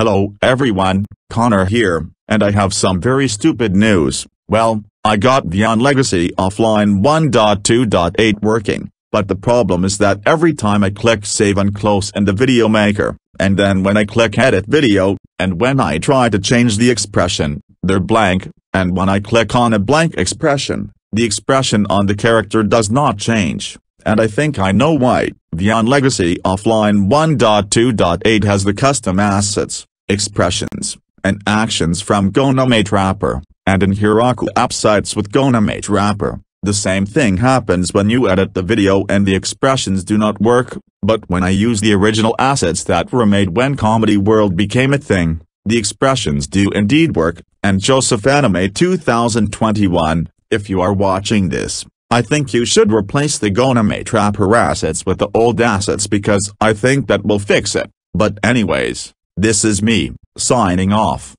Hello everyone, Connor here, and I have some very stupid news. Well, I got Vyond Legacy Offline 1.2.8 working, but the problem is that every time I click save and close in the video maker, and then when I click edit video, and when I try to change the expression, they're blank, and when I click on a blank expression, the expression on the character does not change and I think I know why. Vyond Legacy Offline 1.2.8 has the custom assets, expressions, and actions from GoAnimate Wrapper, and in Heroku app sites with GoAnimate Wrapper. The same thing happens when you edit the video and the expressions do not work, but when I use the original assets that were made when Comedy World became a thing, the expressions do indeed work, and Joseph Animate 2021, if you are watching this, I think you should replace the GoAnimate Wrapper assets with the old assets because I think that will fix it. But anyways, this is me, signing off.